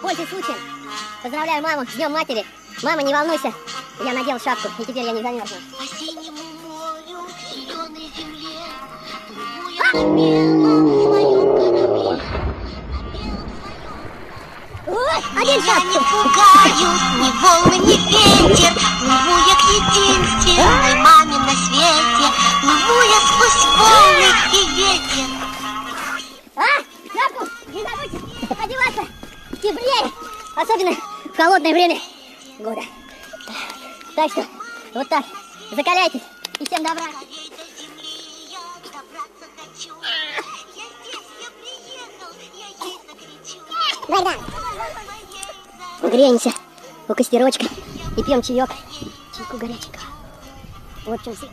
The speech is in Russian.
Пользуясь случаем, поздравляю маму с Днем Матери. Мама, не волнуйся, я надел шапку, и теперь я не замерзну. По синему морю, зеленой земле, плыву я. Ой, один Меня не шапку. пугают ни волны, ни ветер, теплее, особенно в холодное время года. Так что, вот так, закаляйтесь, и всем добра. Богдан, греемся у костерочка и пьем чаек. Чайку горяченького. Вот в чем сила.